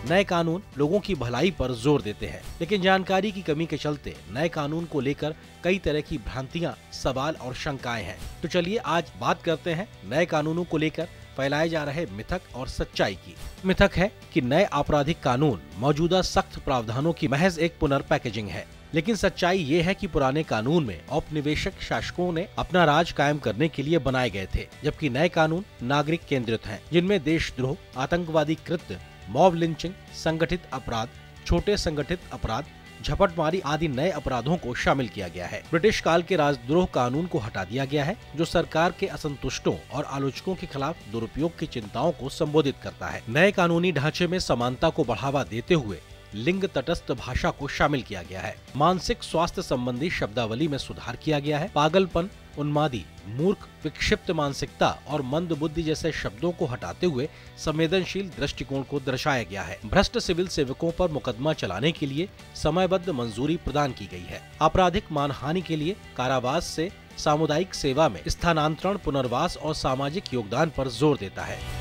नए कानून लोगों की भलाई पर ज़ोर देते हैं। लेकिन जानकारी की कमी के चलते नए कानून को लेकर कई तरह की भ्रांतियाँ, सवाल और शंकाएँ हैं। तो चलिए आज बात करते हैं नए कानूनों को लेकर फैलाए जा रहे मिथक और सच्चाई की। मिथक है कि नए आपराधिक कानून मौजूदा सख्त प्रावधानों की महज एक पुनर्पैकेजिंग है। लेकिन सच्चाई ये है कि पुराने कानून में औपनिवेशक शासकों ने अपना राज कायम करने के लिए बनाए गए थे जबकि नए कानून नागरिक केंद्रित हैं, जिनमें देशद्रोह आतंकवादी कृत्य मॉब लिंचिंग, संगठित अपराध, छोटे संगठित अपराध, झपटमारी आदि नए अपराधों को शामिल किया गया है। ब्रिटिश काल के राजद्रोह कानून को हटा दिया गया है, जो सरकार के असंतुष्टों और आलोचकों के खिलाफ दुरुपयोग की चिंताओं को संबोधित करता है। नए कानूनी ढांचे में समानता को बढ़ावा देते हुए लिंग तटस्थ भाषा को शामिल किया गया है। मानसिक स्वास्थ्य संबंधी शब्दावली में सुधार किया गया है। पागलपन, उन्मादी, मूर्ख, विक्षिप्त मानसिकता और मंद बुद्धि जैसे शब्दों को हटाते हुए संवेदनशील दृष्टिकोण को दर्शाया गया है। भ्रष्ट सिविल सेवकों पर मुकदमा चलाने के लिए समयबद्ध मंजूरी प्रदान की गई है। आपराधिक मानहानि के लिए कारावास से सामुदायिक सेवा में स्थानांतरण, पुनर्वास और सामाजिक योगदान पर ज़ोर देता है।